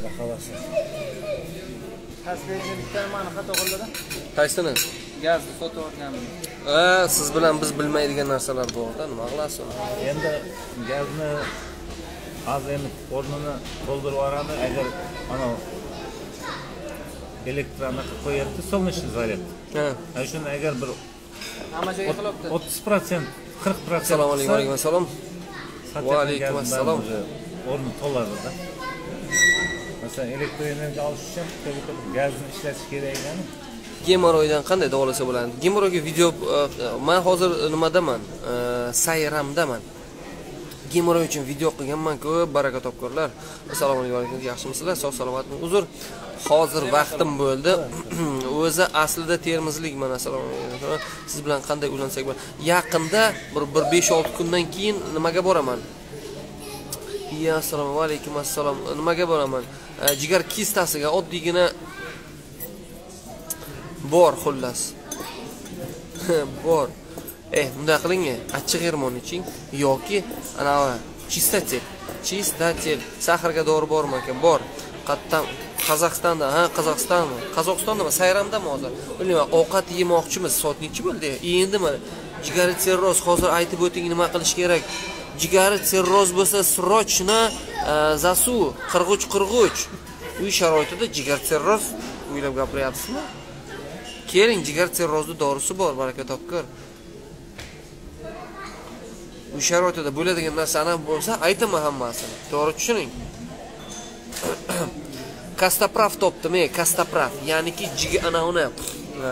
xudo xohlasa pastdagi bitta mani xato qildida qaysini gazni sotib olganman a siz bilan biz bilmaydigan narsalar borda nima qilasiz uni endi gazni hozir endi o'rnini to'ldirib yuboradi agar anavi elektr anaqa qo'yyapti солнечный заряд ha. Ana shuni agar bir hamma joyga qilyapti o'ttiz protsent qirq protsent assalomu alaykum alaykum assalom Va alaykum assalom. o'rni to'ladida masalan elektr energiya olish uchun только gazni ishlatish kerak ekani gemoroydan qanday davolasa bo'ladi? Gemoroyga video e, man hozir nimadaman? E, sayramdaman. Gemoroy uchun video qilganman ko'p baraka topkorlar assalomu alaykum yaxshimisizlar? Sog' salomatmi uzr. Hozir vaqtim bo'ldi. O'zi aslida termizlikman assalomu alaykum. Siz bilan qanday uylansak bo'ladi? Yaqinda bir bir besh olti kundan keyin nimaga boraman iya assalomu alaykum assalom nimaga boraman? E, jigar kistasiga oddiygina bor xullas. Bor. Eh bunday qiling achchiq ermon iching yoki anavi chistatel. Chistatel. Sahrga dori bormi aka bor. Qayerdan qozog'istonda ha qozog'istonmi qozog'istondami? Sayramdami hozir? Bilmayman ovqat yemoqchimiz soat nechi bo'ldi. Endi mana jigari sirroz hozir aytib o'ting nima qilish kerak? Jigari sirroz bo'lsa срочно e, zasu qirg'uch qirg'uch. Uy sharoitida jigar sirroz o'ylab gapiryapsizmi? Keling jigar sirrozni dorisi bor baraka topkir uy sharoitida bo'ladigan narsani bo'lsa aytaman hammasini? To'g'ri tushuning. Kastaprav topdim e kastaprav. Ya'niki jiga ana uni e,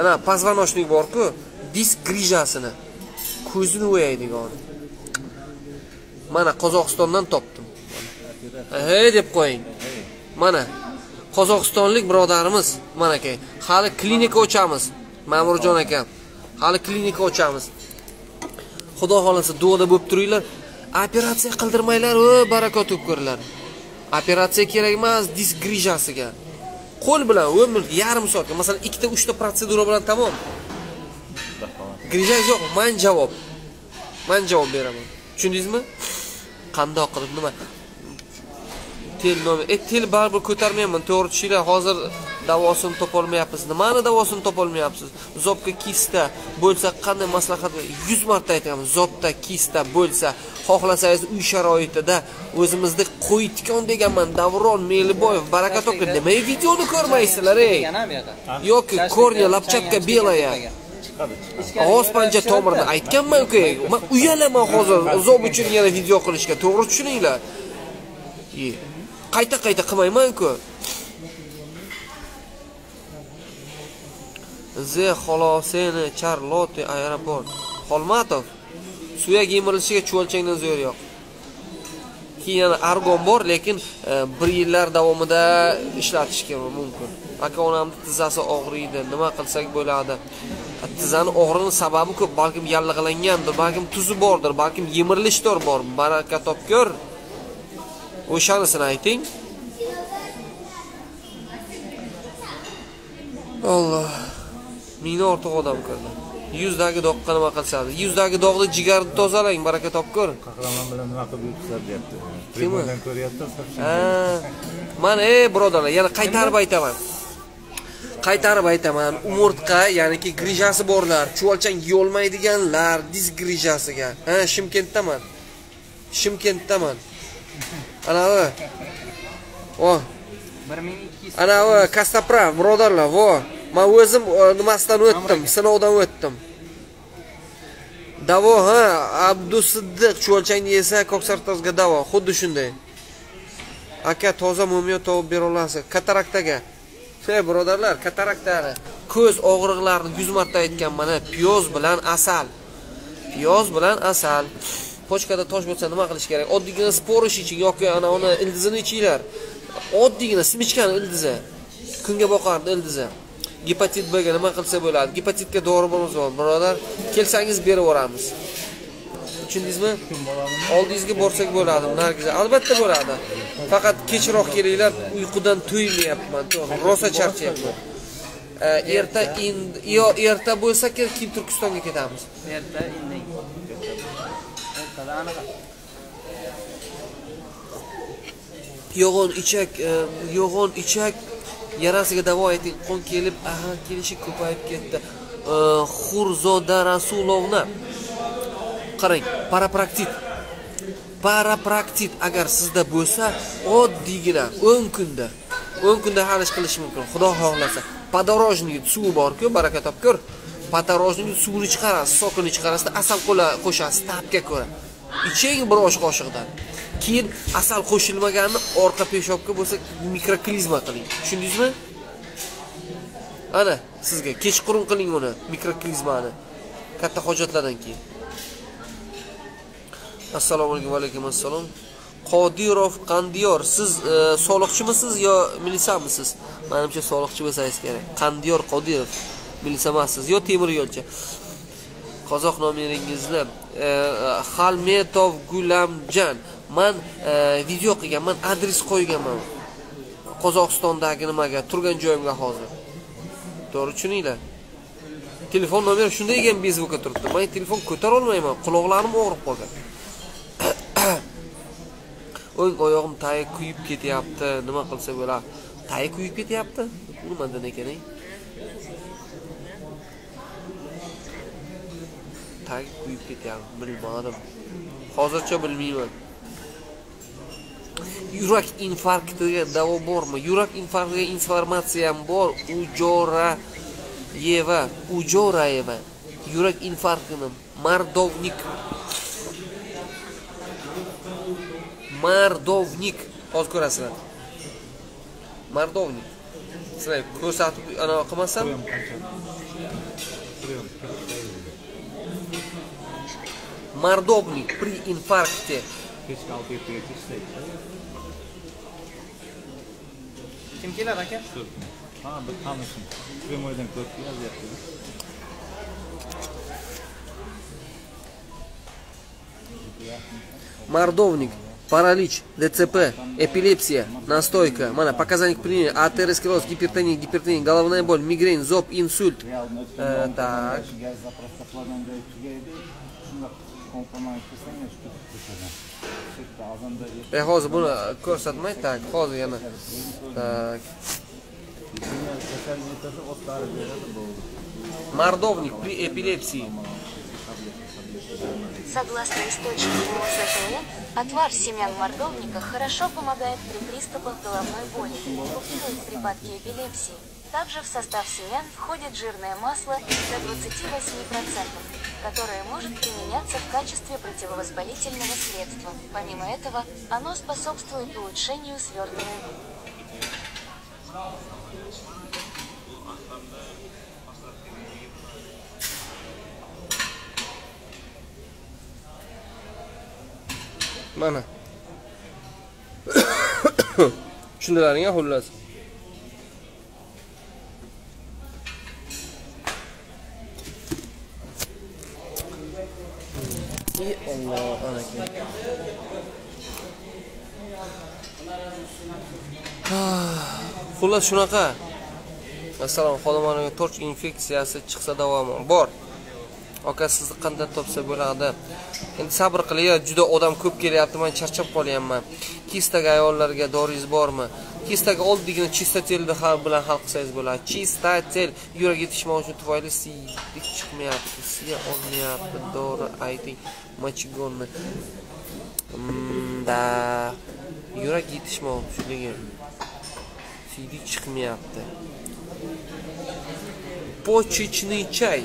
ana позвоночник borku disk grijasini. Ko'zini o'yaydigan mana qozog'istondan topdim. Hey deb qo'ying. Mana qozog'istonlik birodarimiz manaka hali klinika ochamiz. Ma'murjon aka hali klinika ochamiz. Xudo xohlasa duoda bo'lib turinglar. Operatsiya qildirmanglar o baraka ko'rlar operatsiya kerak emas disk grijasiga. Qo'l bilan umr yarim soatga masalan ikkita uchta protsedura bilan tamom. Grija yo'q man javob. Man javob beraman. Tushundingizmi? Qandoq qilib nima? Tel nomer e tel baribir ko'tarmayapman to'g'ri tushinglar. Hozir davosini topolmayapmiz nimani davosini topolmayapsiz? Zobka kista bo'lsa qanday maslahat yuz marta aytaman zobda kista bo'lsa. Xohlasangiz uy sharoitida o'zimizni qo'y tikon deganman. Davron meliboyev baraka toka nimaga videoni ko'rmaysizlar ey. Yoki kornya lapchapka belaya og'iz panja tomirni aytganman uka man uyalaman hozir zob uchun yana video qilishga to'g'ri tushuninglar qayta qayta qilmayman-ku The xoloseni Charlotte aeroport. Xolmatov. Suyak yemirilishiga chuvalchangdan zo'r yo'q. Keyin yana argon bor, lekin e, bir yillar davomida ishlatish kerak mumkin. Aka onamni tizzasi og'riydi, nima qilsak bo'ladi? Tizzani og'rig'ini sababi ko'p, balkim yallig'langandir, balkim tuzi bordir, balkim yemirilishdir bor. Baraka topkor. O'shanisini ayting. Alloh. Mingdan ortiq odam kirdi. Yuzdagi dog'qa nima qilishadi? Yuzdagi dog'ni jigarni tozalang, baraka topkor. qahramon bilan nima qilib yuribsizlar deyapti? Primodan ko'ryapti. Mana ey birodarlar, yana qaytarib aytaman. Qaytarib aytaman, umurtqa, ya'niki grijasi borlar, chuvalchang yolmaydiganlar disk grijasiga. Ha, Shimkentdaman. Shimkentdaman. Anavi. O, 1200 anavi Kastaprav birodarlar, vo. Men o'zim e, nimasidan o'tdim, sinovdan o'tdim. Davo ha, Abdusiddiq chuvalchangni yesa koksartozga davo, xuddi shunday. Aka toza mo'miyo topib bera olasiz. Kataraktaga. Hey birodarlar, kataraktani ko'z og'riqlarini 100 marta aytgan mana piyoz bilan asal. Piyoz bilan asal. Pochkada tosh bo'lsa nima qilish kerak? Oddiygina sporish iching yoki ana uni ildizini ichinglar. Oddiygina simichkani ildizi. Kunga boqardi ildizi. Gepatit Bga nima qilsa bo'ladi? Gepatitga dori bormiz, birodar. Kelsangiz berib yuboramiz. Tushundingizmi? Oldingizga borsak bo'ladi, nargiza. Albatta bo'ladi. Faqat kechroq kelinglar, uyqudan to'ymayapman. Rosa charchayapman. Erta yo erta bo'lsa keyin Turkistonga ketamiz. erta indin ertada anaqa yo'g'on ichak e, yo'g'on ichak yarasiga davo ayting qon kelib aha kelishi ko'payib ketdi xurzoda rasulovna qarang parapraktit. Parapraktit agar sizda bo'lsa oddiygina 10 kunda 10 kunda hal ish qilish mumkin. Xudo xohlasa подорожный suvi borku baraka topkur подорожный suvini chiqarasiz sokini chiqarasiz asal qo'shasiz ta'bga ko'ra. Iching bir osh qoshiqdan. Keyin asal qo'shilmaganini orqa peshobga bo'lsa mikroklizma qiling. Tushundingizmi? Ana sizga kechqurun qiling uni mikroklizmani. Katta hojatlardan keyin. Assalomu alaykum va alaykum assalom. Qodirov qandiyor siz e, soliqchimisiz yo milisamisiz? Manimcha soliqchi bo'lsangiz kerak. Qandiyor qodirov milisa emassiz yo temir yo'lchi? Qozoq nomeringizni e, xalmetov gulamjan man e, video qilganman adres qo'yganman. Qozog'istondagi nimaga? Turgan joyimga hozir. To'g'ri tushundinglar telefon nomeri shunday ekan bezbukka turibdi. Man telefon ko'tarolmayman quloqlarim og'rib qolgan. O'ng oyog'im tayi kuyib ketyapti. Nima qilsa bo'ladi? Tayi kuyib ketyapti. Nimadan ekan ey. Tayi kuyib ketyapti. Bilmadim. Hozircha bilmayman. Yurak infarktiga davo bormi? Yurak infarktiga informatsiya ham bor ujorayeva ujorayeva yurak infarktini mardovnik mardovnik hozir ko'rasizlar mardovnik sizlar ko'rsatib anaqa qilmasam mardovnik при инфаркте Kim keladi aka? ha bir tanishim prямойdan ko'rib yozyapti мордовник паралич, ДЦП, эпилепсия, настойка, мана, показания к применению, атеросклероз, гипертония, гипертония, головная боль, мигрень, зоб, инсульт. Э, так. E, hozir buni ko'rsatmay так hozir yana так мордовник при эпилепсии Согласно источнику ОЗХУ, отвар семян мордовника хорошо помогает при приступах головной боли и блокирует припадки эпилепсии. Также в состав семян входит жирное масло до 28%, которое может применяться в качестве противовоспалительного средства. Помимо этого, оно способствует улучшению свертывания mana. Tushundilaring a xullas olloh anaka xullas shunaqa. Masalan xodimlarga torch infeksiyasi chiqsa davomi bor aka sizni qanday topsa bo'ladi? Endi sabr qiling juda odam ko'p kelyapti man charchab qolyapman. Kistaga ayollarga doringiz bormi? Kistaga oddiygina chistotelni hal bilan hal qilsangiz bo'ladi. Chistotel yurak yetishmovchiligi tufayli siydik chiqmayapti siya olmayapti dori ayting machigonni. Da yurak yetishmovchiligi siydik chiqmayapti. Почечный чай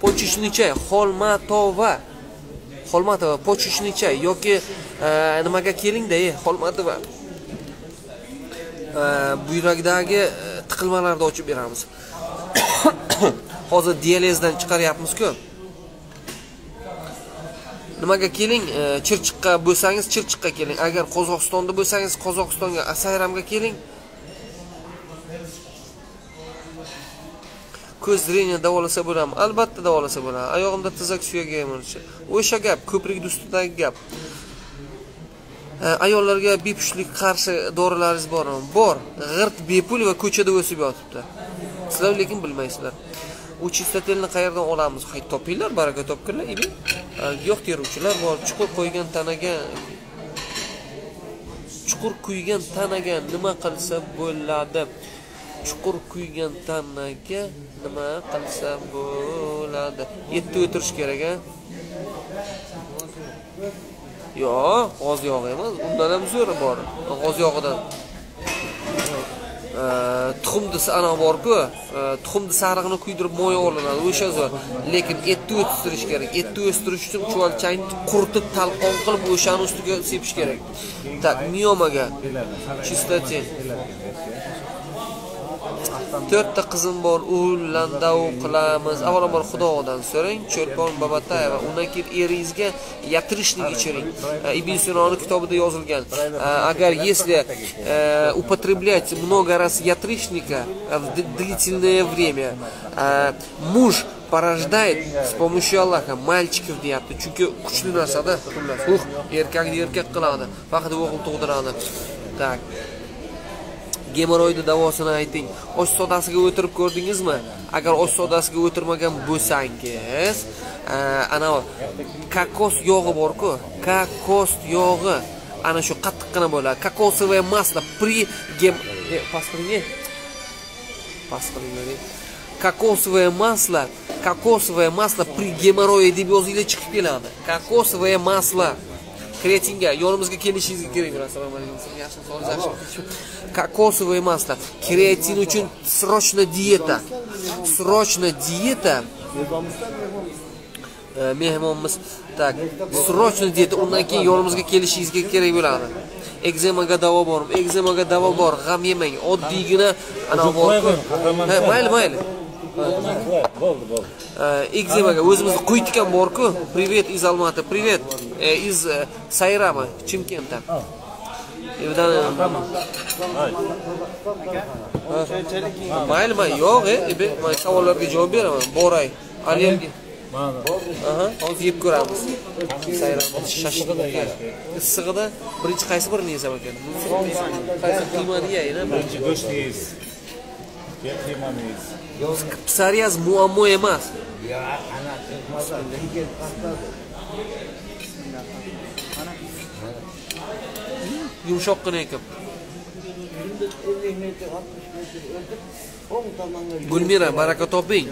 почечный xolmatova xolmatova почечный yoki e, nimaga kelingda e xolmatova buyrakdagi e, tiqilmalarni ochib beramiz. Hozir dialezdan chiqaryapmiz-ku. Nimaga keling e, chirchiqqa bo'lsangiz chirchiqqa keling. Agar qozog'istonda bo'lsangiz qozog'istonga sayramga keling. Ko'z zreniya davolasa bo'ladimi albatta davolasa bo'ladi oyog'imda tizak suyagi o'sha o'sha gap ko'prik ustidagi gap. Eh, ayollarga bepushtlik qarshi dorilaringiz bormi? Bor. G'irt bepul va ko'chada o'sib yotibdi. Sizlar lekin bilmaysizlar. U chistotelni qayerdan olamiz? Hay topinglar baraka topinglar giyoh eh, teruvchilar bor. Chuqur qo'ygan tanaga chuqur kuygan tanaga nima qilsa bo'ladi? Chuqur kuygan tanaga nima qilsa bo'ladi? Yetti o'tirish kerak a yo'q g'oz yog'i emas undan ham zo'ri bor. G'oz yog'idan. Tuxumni anavi borku e, tuxumni sarig'ini kuydirib moy olinadi o'sha zo'r. Lekin etni o'stirish kerak etni o'stirish uchun chuvalchangni quritib talqon qilib o'shani ustiga sepish kerak. Так miomaga чистоте. To'rtta qizim bor u landau qilamiz. Avvalambor xudodan so'rang cho'lpon bobotaeva undan keyin eringizga yatrishnik ichiring. E, Ibn sinoni kitobida yozilgan. E, agar если употреблять много раз ятричника в длительное время муж порождает с помощью Аллаха мальчиков deyapti. Chunki kuchli narsada xullas uh erkakni erkak qiladi faqat o'g'il tug'diradi. Так gemoroyni davosini ayting. Osh sodasiga o'tirib ko'rdingizmi? Agar osh sodasiga o'tirmagan bo'lsangiz e, anavi kokos yog'i borku. Kokos yog'i. Ana shu qattiqqina bo'ladi. Kokosовое масло при гем past qiling e. past qilinglar e. kokosовое масло kokosовое масло при геморрое deb yozinglar chiqib keladi. Kokosовое масло kreatinga yonimizga kelishingizga kerak. Assalomu alaykum. Yaxshi yaxshi kokosовое масло. Kreatin uchun срочно диета. Срочно диета. Mehmonimiz tak срочно dieta undan keyin yonimizga kelishingizga kerak bo'ladi. Egzemaga davo bormi egzemaga davo bor g'am yemang. Oddiygina mayli mayli bo'ldi bo'ldi egzemaga o'zimizni borku привет из алматы привет. Из sayrama chimkentdan mayli man yo'q man savollarga javob beraman boray allergiya hozir yeb ko'ramiz shashlik issig'ida birinchi qaysi birini yesam ekan qaysi qiymani birinchi go'shtni yeysiz psoriaz muammo emas yumshoqqina ekan gulmira baraka toping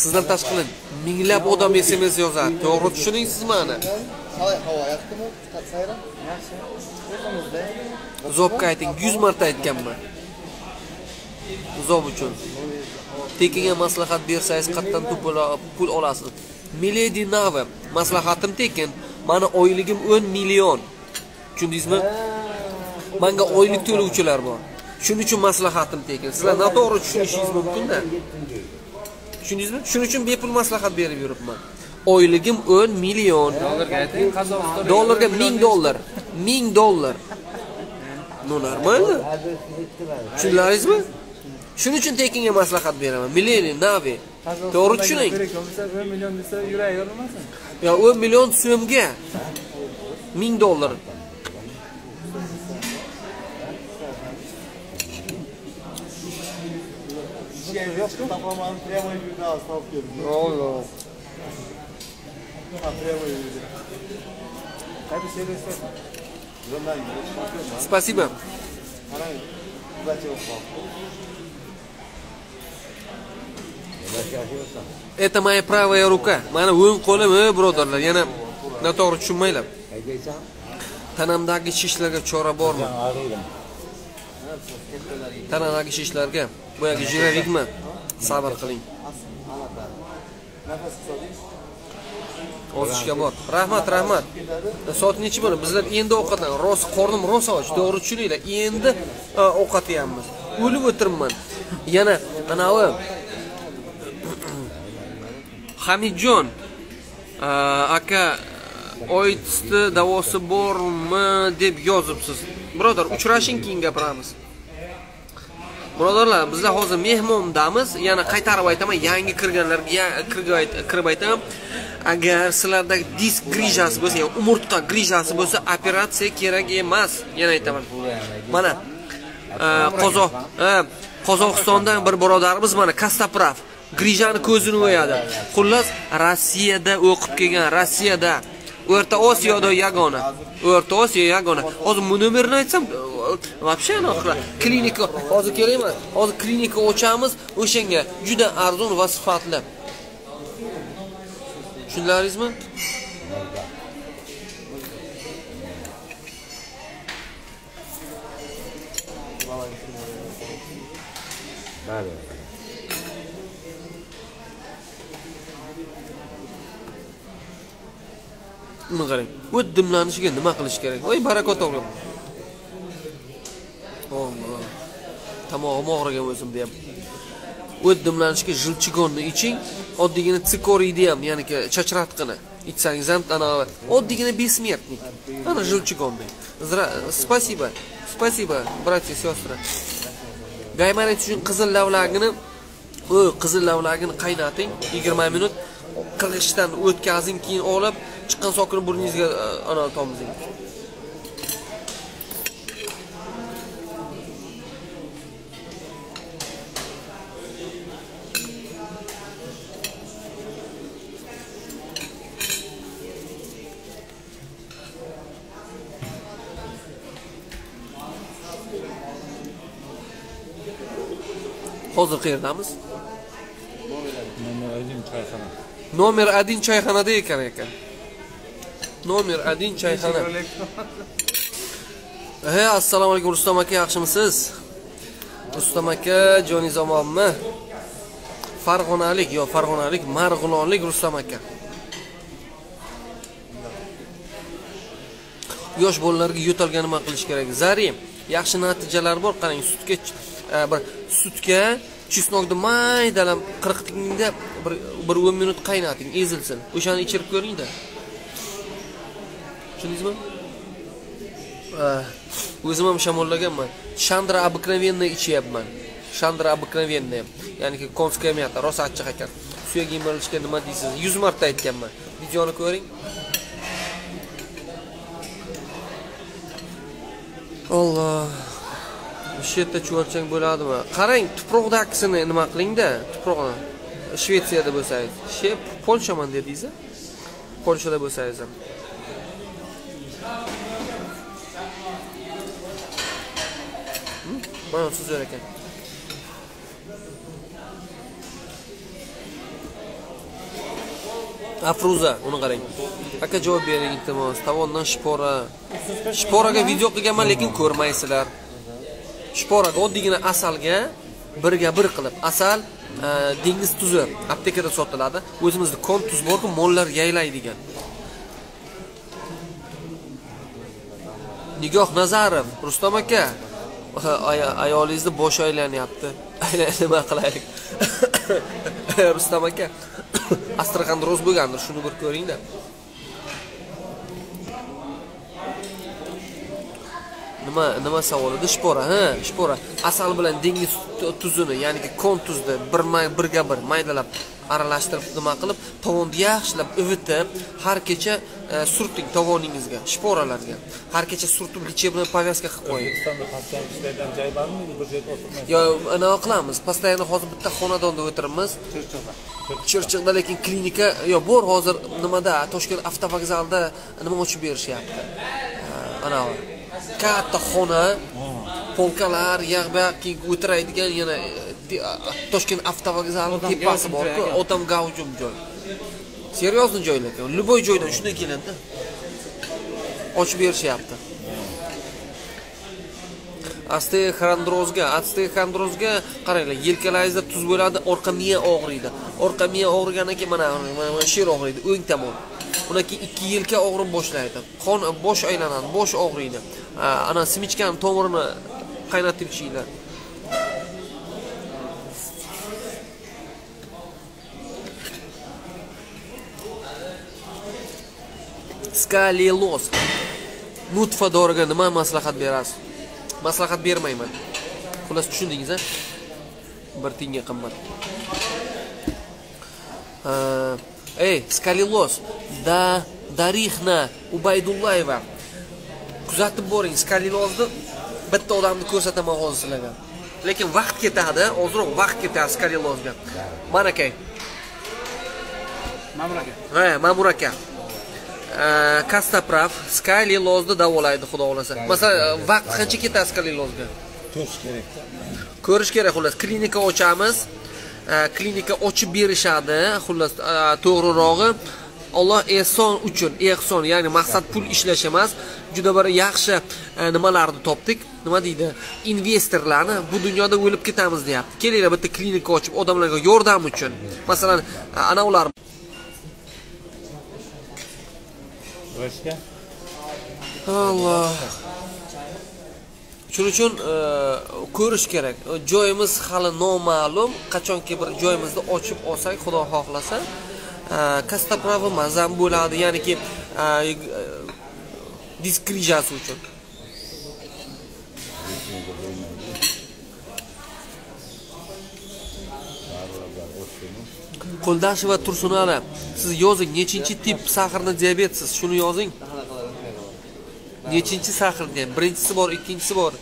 sizdan tashqari minglab odam sms yozadi to'g'ri tushundingizmi ana havo yaxshi zobga ayting yuz marta aytganman zob uchun. Tekinga maslahat bersangiz qayerdan pul olasiz. Miledi nava maslahatim tekin. Mani oyligim o'n million. Tushundingizmi? Manga oylik to'lovchilar bor. Shuning uchun maslahatim tekin. Sizlar noto'g'ri tushunishingiz mumkinda tushundingizmi? Shuning uchun bepul maslahat berib yuribman. Oyligim o'n million. Dollarga ayting qozog'iston dollarga ming dollar. Ming dollar. Ну нормально tushundilaringizmi shuning uchun tekinga maslahat beraman mileniy navi to'g'ri tushuning o'n million desa yuragi yormasin yo o'n million so'mga ming dollar. Bundan geçiyor. спасибо? Это моя правая рука. Mani o'ng qo'lim ey birodarlar? Yana noto'g'ri tushunmanglar. Tanamdagi shishlarga chora bormi? Tanamdagi shishlarga. Boyagi jiravikmi sabr qiling. Nafas ozishga bor. Rahmat rahmat. Soat nechi bo'ldi? Bizlar endi ovqatlan rost qornim rosa och to'g'ri tushuninglar. Endi ovqat yeyapmiz o'lib o'tiribman. Yana anavi hamidjon eh, aka eh, oytisti davosi bormi deb yozibsiz. Birodar uchrashing keyin gapiramiz. Birodarlar bizlar hozir mehmondamiz yana qaytarib aytaman yangi kirganlarga kirib aytaman. Agar sizlarda disk grijasi bo'lsa ya'ni umurtqa grijasi bo'lsa operatsiya kerak emas yana aytaman. Mana eh, qozoq qozog'istondan bir birodarimiz mana kastaprav grijani ko'zini o'yadi. Xullas rossiyada o'qib kelgan rossiyada o'rta osiyoda yagona o'rta osiyo yagona. Hozir bu nomerni aytsam вообще anaqa klinika hozir kerakmi? hozir klinika ochamiz o'shanga juda arzon va sifatli. Tushundilaringizmi? Bari. Buni qarang? Bu dimlanishiga nima qilish kerak? Voy barakot o'g'lim. Tomog'im og'rigan o'zim deyapti. O't dimlanishga jilchigonni iching oddiygina tsikoriyni ham ya'ni chachratqini. Ichsangiz ham anavi oddiygina бессмертник ana jilchigonni спасибо спасибо братья сестры gaymarit uchun qizil lavlagini u qizil lavlagini qaynating. 20 minut qirg'ichdan o'tkazing keyin olib chiqqan sokini burningizga e, ana tomizing. Hozir qayerdamiz? Nomer один choyxona. nomer один choyxonada ekan ekan номер один choyxona he assalomu alaykum rustam aka yaxshimisiz rustam aka joningiz omonmi farg'onalik yo farg'onalik marg'ilonlik rustam aka yosh bolalarga yo'talga nima qilish kerak? Zarim yaxshi natijalar bor qarang sutga e, bir sutga chesnokni maydalab qirqitingda bir bir o'n minut qaynating ezilsin. O'shani ichirib ko'ringda. Tushundingizmi o'zim ham shamollaganman. Shandra обыкновенный ichyapman. Shandra обыкновенный ya'ni konskaya rosa achchiq ekan. Suyak yemirishga nima deysiz? Yuz marta aytganman. Videoni ko'ring. Olloh shu yerda chuvarchang bo'ladimi? Qarang tuproqdagisini nima qilingda tuproqni shvetsiyada bo'lsangiz. Polshaman dedingiz polshada bo'lsangiz ham. Mana so'zlar ekan. Afruza uni qarang. Aka javob bering iltimos. Tovondan shpora. Shporaga video qilganman lekin ko'rmaysizlar. Shporaga oddiygina asalga birga bir qilib asal e, dengiz tuzi aptekada sotiladi. O'zimizda kon tuz borku mollar yaylaydigan. Nigoh nazarov rustam aka. Ayolingizni boshi aylanyapti. Nima qilaylik? Rustam aka astraxanda ro'z bo'lgandir shuni bir ko'ringda. Nima nima savol? Edi shpora ha shpora asal bilan dengiz tu- tuzini ya'ni kon tuzni bir birga bir maydalab aralashtirib nima qilib tovonni yaxshilab ivitib har kecha e, surting tovoningizga shporalarga. Har kecha surtib lechebnoy повязка qilib qo'ying. Yo anaqa qilamiz. Постоянно hozir bitta xonadonda o'tiribmiz. Chirchiqda. Lekin klinika yo bor hozir nimada? Toshkent avtovokzalda nima ochib berishyapti? Ha, anavi katta xona polkalar yag'ba keyin o'tiradigan yana e, toshkent avtovokzali tepasi borku. odam gavjum joy. Серьезный joy lekin любой joydan shunday keladida. Ochib berishyapti. Osteoxondrozga osteoxondrozga qaranglar yelkalaringizda tuz bo'ladi orqa miya og'riydi. Orqa miya og'rigandan keyin mana mana shu yer og'riydi o'ng tomon undan ikki yelka og'rib boshlaydi. Qon bosh aylanadi bosh og'riydi. Ana simichkani tomirini qaynatib ichinglar. Skaliloz nutfa doriga nima maslahat berasiz? Maslahat bermayman. Xullas tushundingiz a bir tiyinga qimmat. Ey skaliloz da darixna ubaydullayeva kuzatib boring skalilozni bitta odamni ko'rsataman hozir sizlarga lekin vaqt ketadi ozroq vaqt ketadi skalilozga mana aka Mamur aka. ha ma'mur aka e, kastaprav skalilozni davolaydi xudo xohlasa masalan e, vaqt qancha ketadi skalilozga Ko'rish kerak. ko'rish kerak xullas klinika ochamiz e, klinika ochib berishadi xullas to'g'rirog'i Alloh ehson uchun ehson ya'ni maqsad pul ishlash emas juda bir yaxshi nimalarni topdik nima deydi investorlarni bu dunyoda o'lib ketamiz deyapti kelinglar bitta klinika ochib odamlarga yordam uchun masalan ana ular Alloh. Shuning uchun e, ko'rish kerak. E, joyimiz hali noma'lum. Qachonki bir joyimizni ochib olsak, Xudo xohlasa, e, mazam bo'ladi, ya'niki e, e disk krijasi uchun. Qo'ldasheva Tursunali, siz yozing, nechinchi tip sahrni diabetsiz, shuni yozing. Nechinchi sahr degan, birinchisi bor, ikkinchisi bor.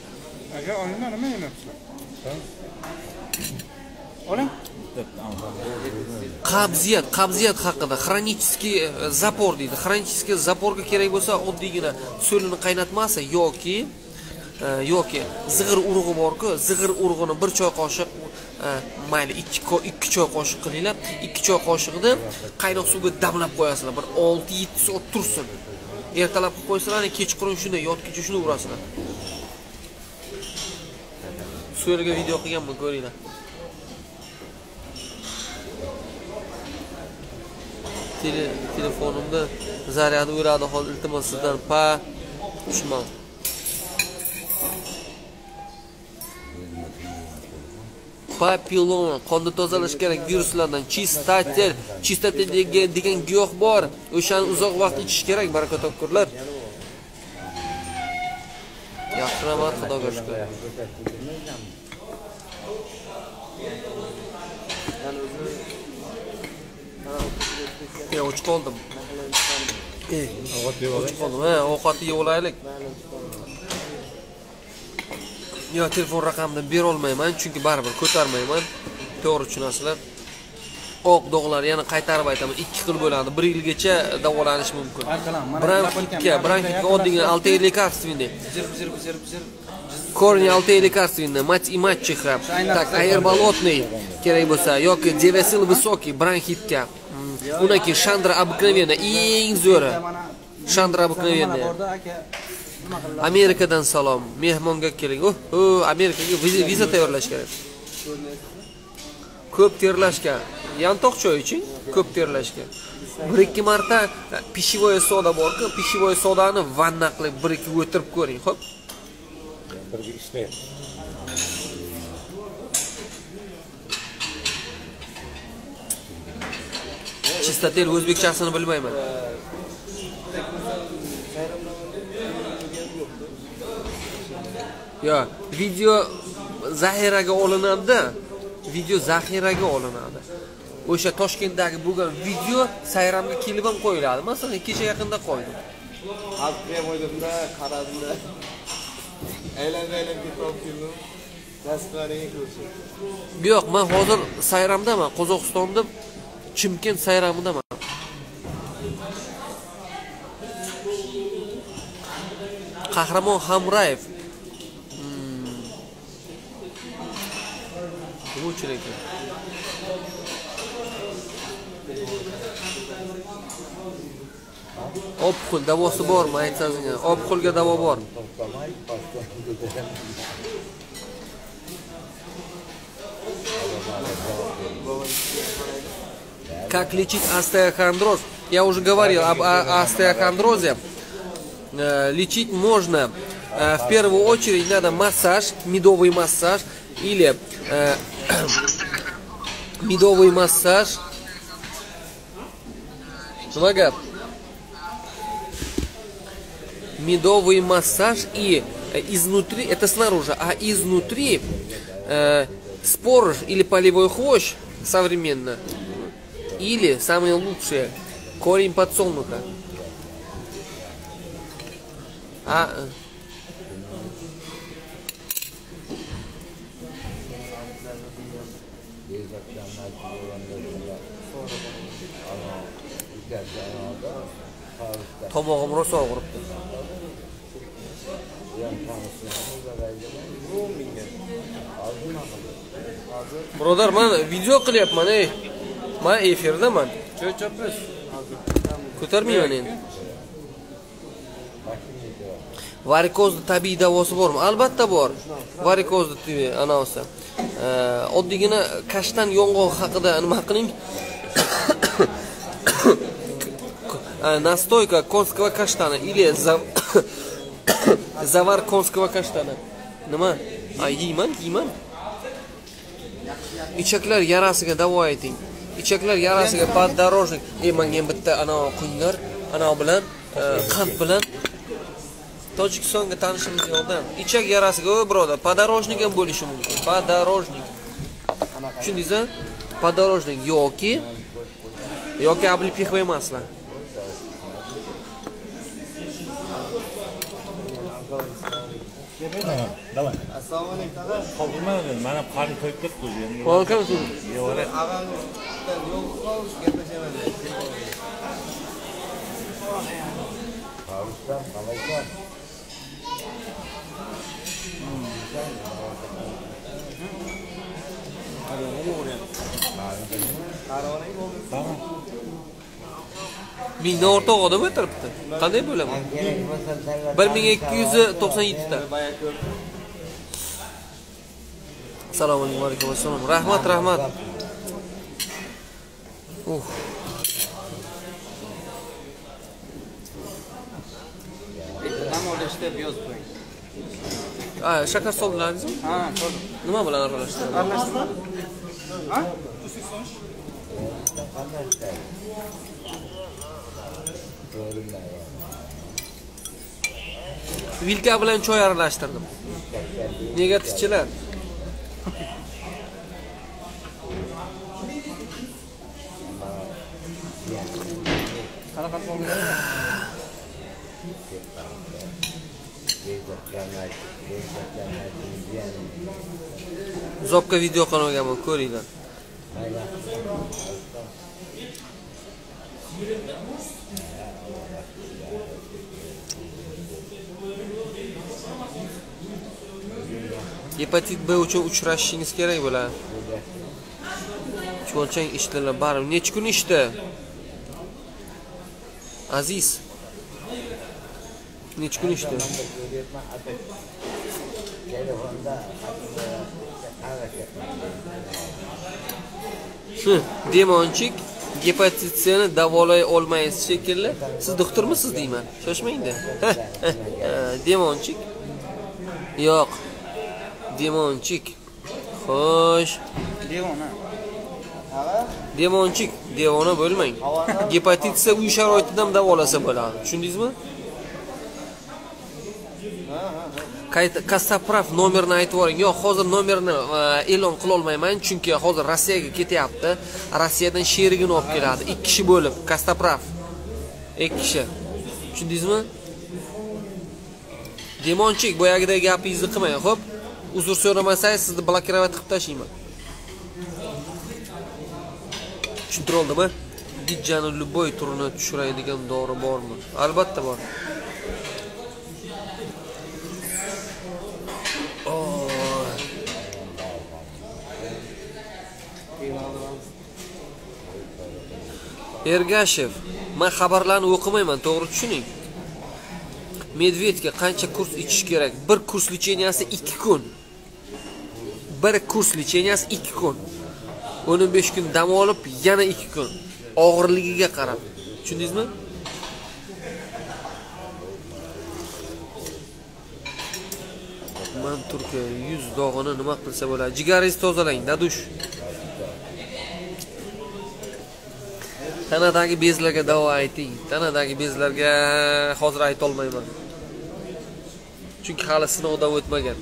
Aka olingan nima yemabsizlar? Oling. Qabziyat, qabziyat haqida xronический e, zapor deydi. Xronический zaporga kerak bo'lsa, oddiygina so'lini qaynatmasa yoki e, yoki zig'ir urug'i bor-ku, zig'ir urug'ini bir choy qoshiq e, mayli 2 2 choy qoshiq qilinglar. 2 choy qoshiqni qaynoq suvga damlab qo'yasizlar. Bir 6-7 soat tursin. Ertalab qilib qo'ysalar kechqurun shunday yotguncha shuni urasizlar. So'lga video qilganman, ko'ringlar. telefonimni telefonimda zaryadi o'radi hozir iltimos sizdan pa tushman papillon qonni tozalash kerak viruslardan chistatel chistatel degan giyoh bor o'shani uzoq vaqt ichish kerak baraka topkurlar yaxshi rahmat xudoga shukur e, Ya och qoldim. Och qoldim. Ha, yeb olaylik. Yo, telefon raqamini bera olmayman, chunki baribir ko'tarmayman. To'g'ri tushunasizlar. Oq dog'lar yana qaytarib aytaman, ikki xil bo'ladi. 1 yilgacha davolanish mumkin. Bronxitga, bronxitga oddiygina Altay лекарственный. Корни Altay лекарственный, мать и мачеха. Так, аэрболотный kerak bo'lsa yoki Devasil высокий bronxitga. Undan keyin Chandra обыкновенный eng zo'ri. Chandra обыкновенный. Amerikadan salom. Mehmonga keling. Oh, Amerikaga viza, tayyorlash kerak. Ko'p terlashga, yantoq choy iching, ko'p terlashga. 1-2 marta pishvoy soda bor-ku, pishvoy sodani vanna qilib 1-2 o'tirib ko'ring, xo'p? Birga. Chistatel o'zbekchasini bilmayman. Yo, video zaxiraga olinadi. Video zaxiraga olinadi. O'sha Toshkentdagi bo'lgan video sayramga kelib ham qo'yiladi. Masalan, kecha yaqinda qo'ydim. Alpga qo'ydimda, qaradimda. Aylanib aylanib. Dastlariga ko'rsin. Yo'q, men hozir sayramdaman, Qozog'istonda Chimkent sayramidaman. Qahramon Hamrayev. Uchun ekan. Opqul davosi bormi aytsangizga? Opqulga davo bor. Как лечить остеохондроз? Я уже говорил об остеохондрозе. Э, Лечить можно э, в первую очередь надо массаж, медовый массаж или э, медовый массаж. Нога. Медовый массаж и э, изнутри, это снаружи, а изнутри э, спорож или полевой хвощ современно или самое лучшее корень подсолнуха. А tomog'im rosa og'ribdi birodar man video qilyapman ey. Man. Efirdaman ko'tarmayman endi. Varikozni tabiiy davosi bormi? Albatta bor. Varikozni anavisi oddiygina kashtan yong'oq haqida nima qiling настойка конского каштана или за- завар конского каштана nima a yeyman yeyman ichaklar yarasiga davo ayting ichaklar yarasiga поддорожник ey menga ham bitta anavi qo'yinglar anavi bilan e, qand bilan tojikistonga tanishimiz yordam ichak yarasiga o birodar подорожник ham bo'lishi mumkin подорожник tushundingizmi подорожник yoki yoki облепиховый масло Давай. Assalomu alaykum tog'a. Qoldirma. Mana qarn to'yib ketdi o'zi. endi. Welcome to Yevarak. Ag'angizdan yo'q qolish gaplashaman dedi. Tamam. Mingdan ortiq odam o'tiribdi qanday bo'laman bir ming ikki yuz to'qson yettita assalomu alaykum vaalaykum assalom rahmat rahmat uh. Olishda yozib qo'ying. shakar soldilaringizmi Ha, to'g'ri. nima bilan aralashtiradi Ha? Vilka bilan choy aralashtirdim negativchilar Qanaqa zobka video qilmaganman ko'ringlar. Gepatit b uchun uchrashishingiz kerak bo'ladi cho'lchang ishdalar bari necha kun ishda aziz necha kun ishda Shu hm, demonchik gepatitsiyani davolay olmaysiz shekilli. Siz doktormisiz deyman. Shoshmangda. Demonchik. Yo'q. Demonchik. Xo'sh. Devona. Demonchik, devona bo'lmang. Gepatit C uy sharoitida ham davolasa bo'ladi. Tushundingizmi? Qayta Kastapraf nomerini aytib yuboring. Yo'q, hozir nomerini e, e'lon qila olmayman, chunki hozir Rossiyaga ketyapti. Rossiyadan sherigini olib keladi. 2 kishi bo'lib Kastapraf. 2 kishi. Tushundingizmi? Demonchik, boyagidagi gapingizni qilmang, xo'p? Uzr so'ramasangiz sizni blokировать qilib tashlayman. Tushuntirib oldimi? Gijjani любой turini tushiradigan dori bormi? Albatta bor. Ergashev, men xabarlarni o'qimayman, to'g'ri tushuning. Medvedga qancha kurs ichish kerak? Bir kurs lecheniyasi 2 kun. Bir kurs lecheniyasi 2 kun. 15 kun dam olib, yana 2 kun. Og'irligiga qarab. Tushundingizmi? Man Turkiya yuz dog'ini nima qilsa bo'ladi? Jigaringizni tozalang, dadush. Tanadagi bezlarga davo ayting. Tanadagi bezlarga hozir ayta olmayman. Chunki hali sinovdan o'tmagan.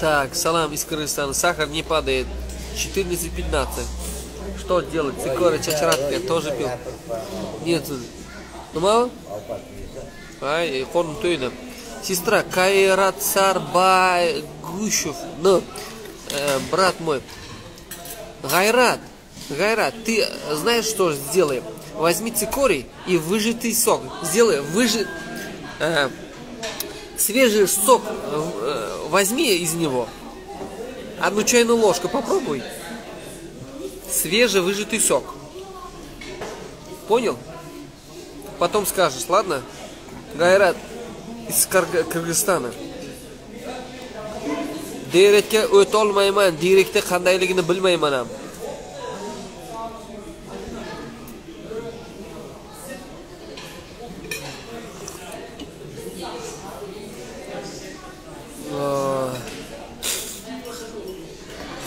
Так, салам из Кыргызстана. Сахар не падает. 14,15. Что делать? Цикора чачаратка тоже пил. Нет. Ну мало? Ay, qo'lim to'ydi. Сестра, Кайрат Сарбай Гушев. Ну, э, брат мой. Гайрат, Гайрат, ты знаешь, что сделай? Возьми цикорий и выжатый сок. Сделай выжи... э, свежий сок э, возьми из него. Одну чайную ложку попробуй. Свежий выжатый сок. Понял? Потом скажешь, ладно? Гайрат из Кыргызстана. Direktga o'tolmayman, direkti qandayligini bilmayman ham.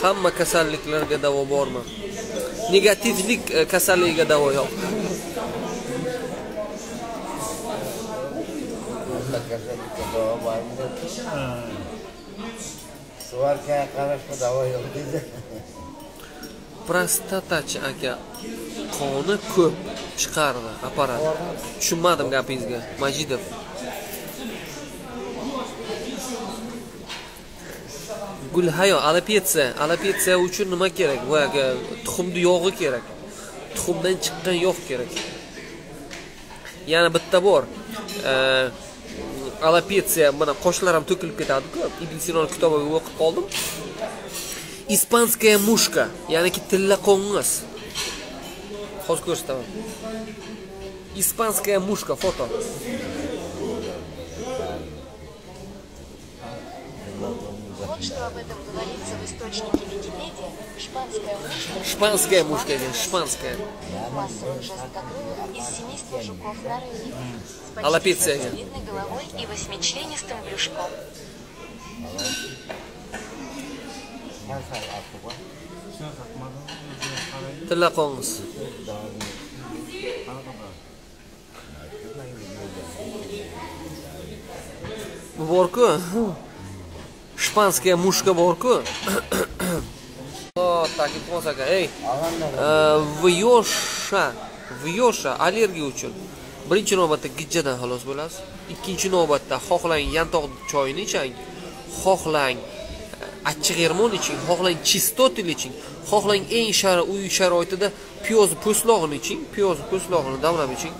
Hamma kasalliklarga davo bormi? Negativlik e, kasalligiga davo yo'q. Svarkaga qarashga davo yo'q deydi. Prostatachi aka qoni ko'p chiqardi apparat. Tushunmadim gapingizga. Majidov. Gulhayo, alopetsia. Alopetsia uchun nima kerak? Va tuxumni yog'i kerak. Tuxumdan chiqqan yog' kerak. Yana bitta bor. E, alopetsia mana qoshlarim to'kilib ketadi-ku. Ibn Sinoning kitobiga o'qib qoldim. Ispanskaya mushka, ya'niki tilla qo'ng'iz. Hozir ko'rsataman. Ispanskaya mushka foto. Вот что об этом говорится в источнике Википедия. Шпанская мушка. Шпанская мушка, шпанская. Массовых жестокрылых из семейства жуков нарыли. С длинной головой и восьмичленистым брюшком. Тыла қоңыз. Шпанская мушка Ворку. O, takib qilmas aka. Ey, Vyosha, Vyosha allergiya uchun birinchi navbatda gijjadan xalos bo'lasiz. Ikkinchi navbatda xohlang yantoq choyini iching, xohlang achchiq germon iching, xohlang chistotil iching, xohlang eng shara uy sharoitida piyoz po'stlog'ini iching, piyoz po'stlog'ini damlab iching.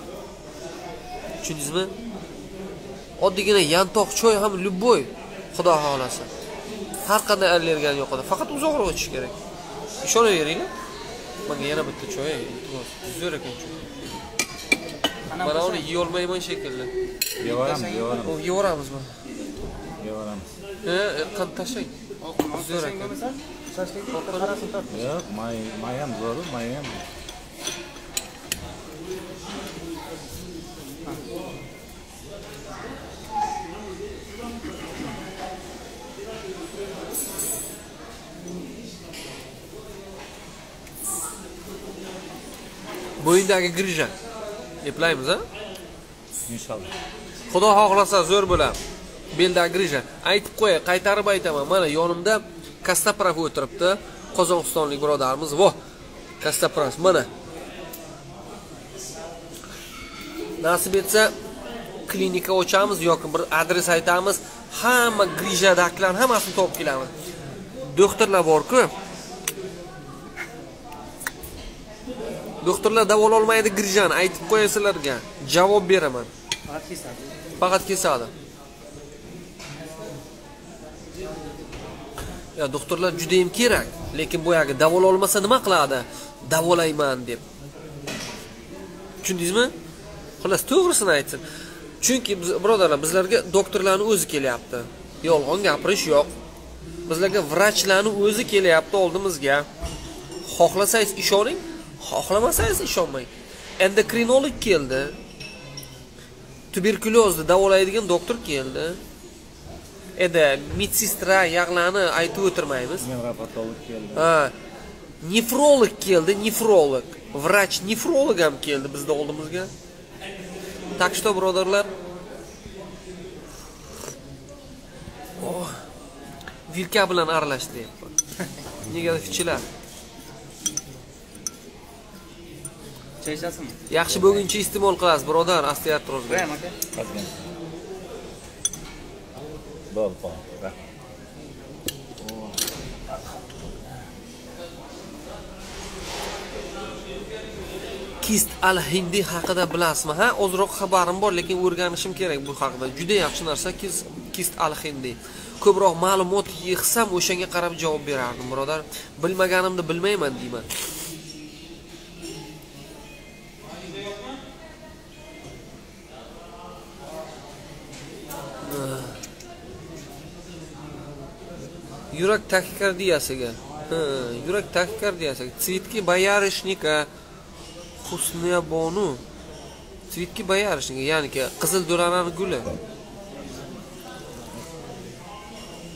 Tushundingizmi? Oddiygina yantoq choy ham любой, xudo xohlasa. Har qanday allergiyani yo'qotadi. Faqat uzoqroq ichish kerak. Ishonaveringlar. Menga yana bitta choy, iltimos. Zo'r ekan choy. Mana uni yeyolmayman shekilli. Yevoramiz, yevoramiz, yevoramizmi? yevoramiz. E, qani tashlang. Zo'r ekan. Yo'q, may, may ham zo'r, may ham. Bo'yindagi grija. Eplaymiz, a? Inshaalloh. Xudo xohlasa zo'r bo'ladi. Beldagi grija. Aytib qo'yay, qaytarib aytaman. Mana yonimda Kastaprov o'tiribdi. Qozog'istonlik birodarimiz. Vo. Kastaprov mana. Nasib etsa klinika ochamiz yoki bir adres aytamiz. Hamma grijadagilarni hammasini topib kelamiz. Doktorlar bor-ku. Doktorlar davololmaydi grijani aytib qo'yay sizlarga. Javob beraman. Faqat kesadi. Faqat kesadi. Ya doktorlar juda ham kerak, lekin boyagi davololmasa nima qiladi? Davolayman deb. Tushundingizmi? Xullas, to'g'risini aytsin. Chunki biz birodarlar, bizlarga doktorlarning o'zi kelyapti. Yolg'on gapirish yo'q. Bizlarga vrachlarning o'zi kelyapti oldimizga. Xohlasangiz ishoning, xohlamasangiz ishonmang. Endokrinolog keldi. tuberkulyozni davolaydigan doktor keldi. Edi, medsestra yog'larni aytib o'tirmaymiz. Nevropatolog keldi. Ha, nefrolog keldi, nefrolog. Vrach nefrolog ham keldi bizda oldimizga. Так что, birodarlar, Oh, vilka bilan aralashtiryapman. Negadir fichilar. Chaychasimi? yaxshi bo'lguncha iste'mol qilasiz birodar osteoartrozga Qo'yam aka. Kist al hindi haqida bilasizmi ha? Ozroq xabarim bor lekin o'rganishim kerak bu haqida. Juda yaxshi narsa kist, kist al hindi ko'proq ma'lumot yig'sam o'shanga qarab javob berardim birodar. Bilmaganimni bilmayman deyman yurak takikardiyasiga Ha, yurak takikardiyasiga tsvetki boярышника husniya bonu tsvetki boярышника ya'niki qizil do'lanani guli.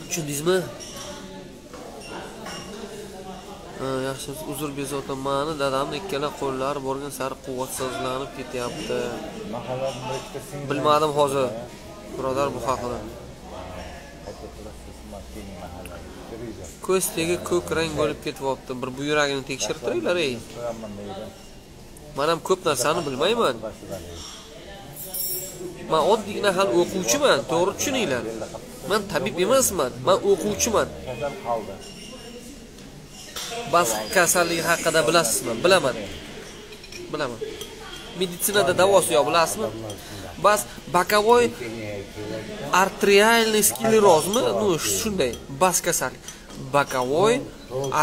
Tushundingizmi? Yaxshi uzr bezovta mani dadamni ikkala qo'llari borgan sari quvvatsizlanib ketyapti. Bilmadim hozir. birodar bu haqida Qayta qilasiz, makini mahalla. Kiriza. Ko'z tegi ko'k rang bo'lib ketyapti. Bir bu yuragini tekshirtiringlar ey. Man ham ko'p narsani bilmayman. Man oddiygina hal o'quvchiman to'g'ri tushuninglar. Man tabib emasman man o'quvchiman. Kasal bas kasalligi haqida bilasizmi? Bilaman. Bilaman. Meditsinada davosi yo'q bilasizmi bas боковой arteriальный склерозmi ну shunday bas kasallik боковой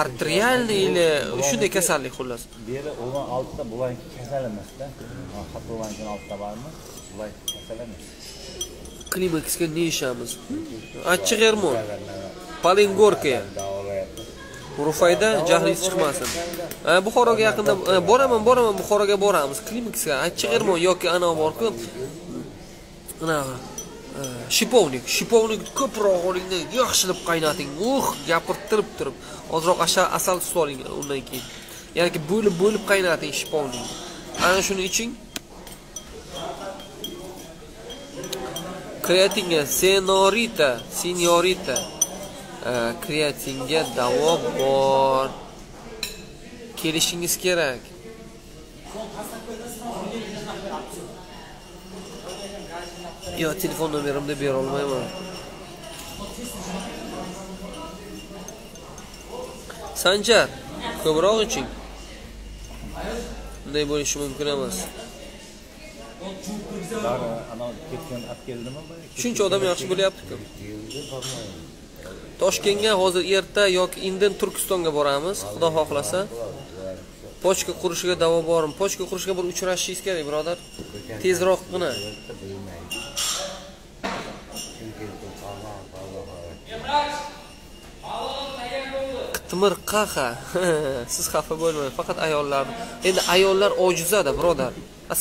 arteriальный или shunday kasallik xullas Beri o'g'on oltita bularniki kasal emasda. Hatto bularniki oltita bormi? Bular kasal emas. klimaksga ne ishamiz achchiq ermon palingorkaya rufayda jahlingiz chiqmasin. Buxoroga yaqinda boraman boraman buxoroga boramiz. Klimaksga achchig'irmon yoki anavi borku anavi shipovnik shipovnik ko'proq olingda yaxshilab qaynating. Uh gapirtirib turib. Ozroq asal asal soling undan keyin. Ya'ni bo'lib bo'lib qaynating shipovnikni ana shuni iching. Kreatinga senorita senyorita. E, kreatinga davo bor kelishingiz kerak. Yo telefon nomerimni bera olmayman sanjar ko'proq iching bunday bo'lishi mumkin emas. Shuncha odam yaxshi bo'lyapti-ku toshkentga hozir erta yoki indin turkistonga boramiz xudo xohlasa. Pochka qurishiga davo bormi pochka qurishga bir uchrashishingiz kerak birodar. Tezroqgina qitmir qaha. Siz xafa bo'lmang faqat ayollarni. Endi ayollar ojizada birodar.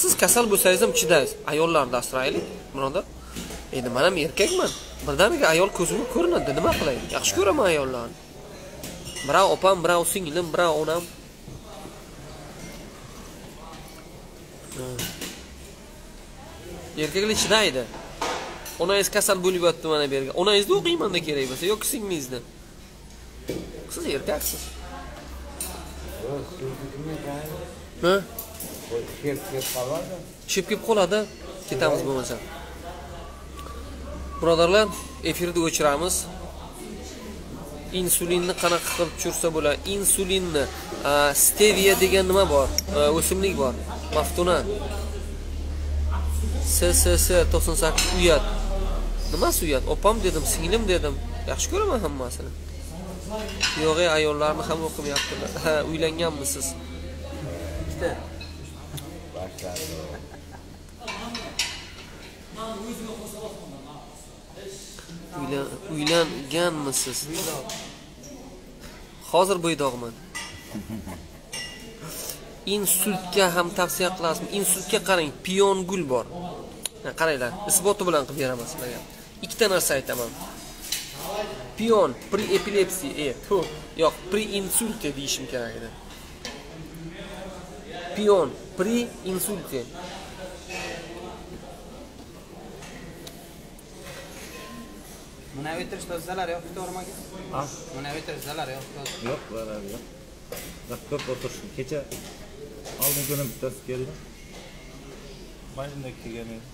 Siz kasal bo'lsangiz ham chidaysiz ayollarni asraylik birodar. Endi man ham erkakman. Birdaniga ayol ko'zimga ko'rinadi nima qilay yaxshi ko'raman ayollarni. Birov opam birov singlim birov onam. Erkaklar chidaydi onangiz kasal bo'lib yotdi mana bu yerga. Onangizni o'qiymanda kerak bo'lsa yoki singlingizni siz erkaksiz. Ha? Kelib qoladi. Ketamiz bo'lmasa. Birodarlar efirni o'chiramiz. Insulinni qanaqa qilib tushirsa bo'ladi? Insulinni stevia degan nima bor? O'simlik bor. Maftuna. Sss to'qson sakkiz uyat. Nimasi uyat? Opam dedim singlim dedim. Yaxshi ko'raman hammasini. Yo'q ey ayollarni ham o'qimayaptilar. Ha uylanganmisiz? Uylan- uylanganmisiz hozir bo'ydoqman. Insultga ham tavsiya qilasizmi? Insultga qarang piyon gul bor. Qaranglar isboti bilan qilib beraman sizlarga. Ikkita narsa aytaman. Piyon pri epilepsiya e yo'q pri insulte deyishim kerak edi. Piyon pri insulte Buni o'tirish zarar yo'q, to'g'rimi aka? Ha? Buni o'tirish zarar yo'q. Yo'q, zarari yo'q. Ko'p o'tirishdi. Kecha oldin kuni bittasi keldi mana shunday kelgan edi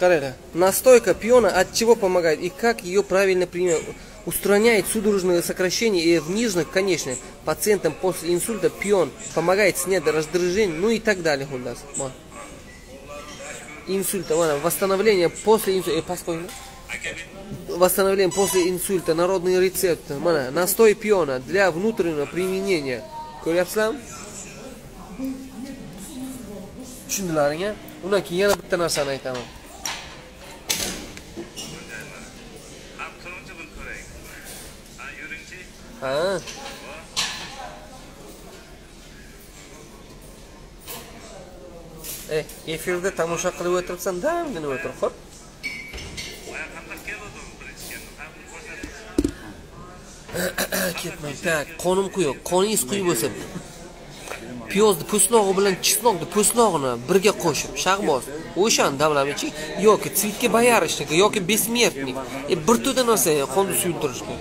Qaranglar. Настойка пиона от чего помогает и как ее правильно принимать? Устраняет судорожные сокращения и в нижних конечных. Пациентам после инсульта пион помогает снять раздражение, ну и так далее. Хулдас. Вот. Инсульта, ладно, восстановление после инсульта. Э, поспокойно. Восстановление после инсульта, народный рецепт. Mana, настой пиона для внутреннего применения. Ko'ryapsizlarmi? Tushundilaring a? Undan keyin yana bitta narsani aytaman. Bunu koyayım. Ha, yürüyünce Ha. Ey, efirda tomosha qilib o'tiribsan, damgina o'tir, xo'p? Ketmang. Tak, qonim quyuq. Qoningiz quyuq bo'lsa, piyozni po'stlog'i bilan chesnokni po'stlog'ini birga qo'shib, shag'moz, o'shani damlab iching yoki tsvitki боярышника yoki бессмертник E bir to'da narsa e, qonni suyultirishga.